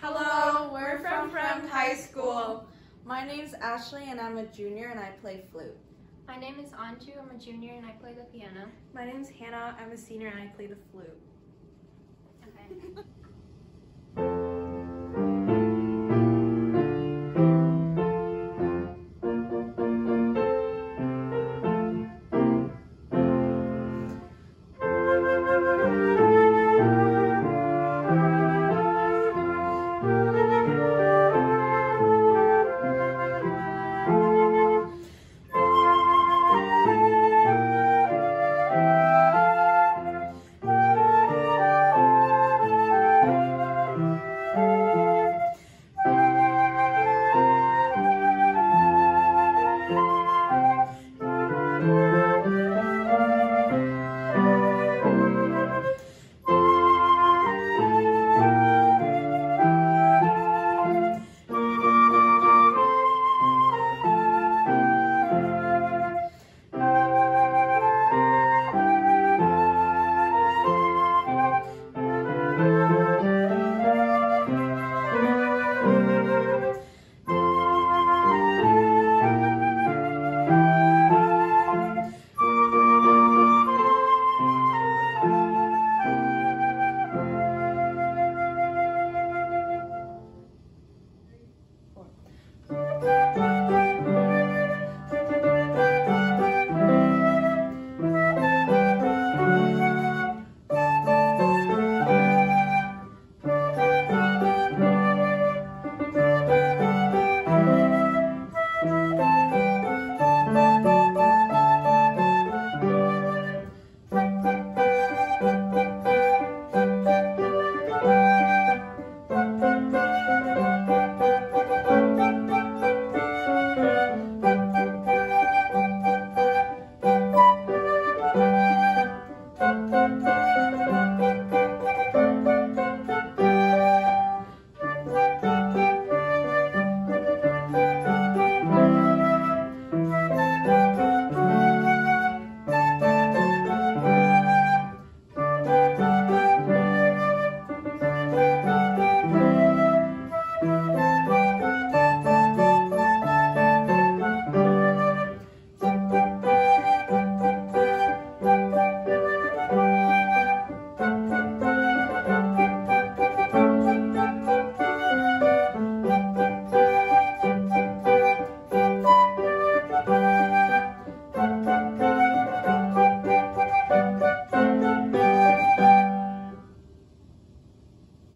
Hello, we're from Fremd High School. My name's Ashley and I'm a junior and I play flute. My name is Anju. I'm a junior and I play the piano. My name's Hanna. I'm a senior and I play the flute. Okay. Música